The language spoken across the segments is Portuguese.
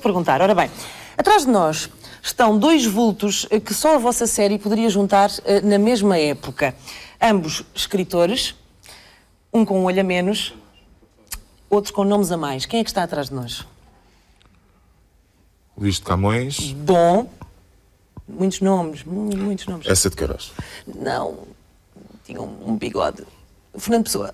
vou-te perguntar. Ora bem, atrás de nós estão dois vultos eh, que só a vossa série poderia juntar eh, na mesma época. Ambos escritores, um com um olho a menos, outro com nomes a mais. Quem é que está atrás de nós? Luís de Camões, Bom. Muitos nomes, mu- muitos nomes. essa de Queiroz. Não. Tinha um bigode. Fernando Pessoa.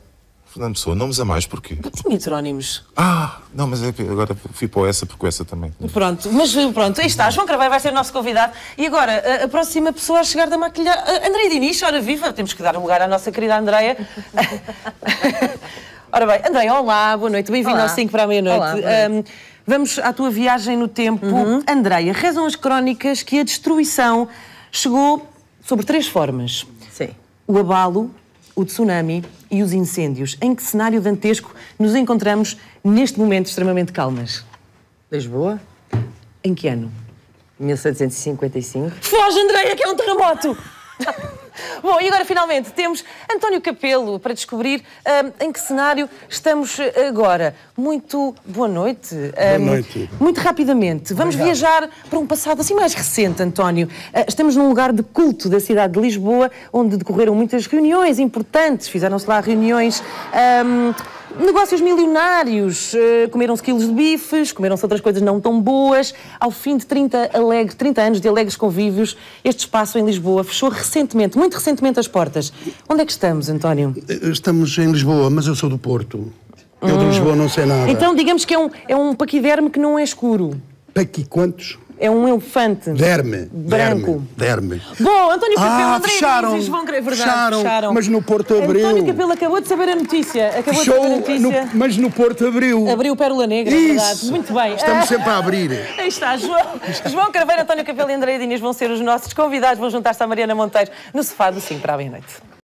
Fernando Pessoa, nomes a mais, porquê? Tinha heterónimos. Ah, não, mas é que agora fui para o essa porque o essa também. Pronto, mas pronto, aí está. João Carvalho vai ser o nosso convidado. E agora, a, a próxima pessoa a chegar da maquilhagem. Andréia Diniz, ora viva, temos que dar um lugar à nossa querida Andreia. ora bem, Andréia, olá, boa noite, bem-vindo ao 5 para a meia-noite. Vamos à tua viagem no tempo. Uhum. Andreia, rezam as crónicas que a destruição chegou sobre três formas: Sim. o abalo, o tsunami e os incêndios. Em que cenário dantesco nos encontramos neste momento extremamente calmas? Lisboa, Em que ano? 1755. Foge, Andreia, que é um terremoto! Bom, e agora finalmente temos António Capelo para descobrir ahm, em que cenário estamos eh, agora. Muito boa noite. Ahm, noite. Muito rapidamente, vamos viajar para um passado assim mais recente, António. Ah, estamos num lugar de culto da cidade de Lisboa, onde decorreram muitas reuniões importantes, fizeram-se lá reuniões. ahm, Negócios milionários, eh, comeram-se quilos de bifes, comeram-se outras coisas não tão boas. Ao fim de 30, alegres, 30 anos de alegres convívios, este espaço em Lisboa fechou recentemente, muito recentemente, as portas. Onde é que estamos, António? Estamos em Lisboa, mas eu sou do Porto. Eu de Lisboa não sei nada. Então, digamos que é um, é um paquiderme que não é escuro. Paqui quantos? É um elefante. Derme. Branco. Derme. Derme. Bom, António Capelo, Ah, André fecharam. Diniz, João Cre- verdade, Fecharam, fecharam. mas no Porto abriu. António Capelo acabou de saber a notícia. Acabou Fechou, de saber a notícia. no- mas no Porto abriu. Abriu Pérola Negra, é Isso. verdade. Muito bem. Estamos sempre a abrir. Aí está, João, João Carveiro, António Capelo e André Diniz vão ser os nossos convidados, vão juntar-se à Mariana Monteiro no sofá do 5 para a meia-noite.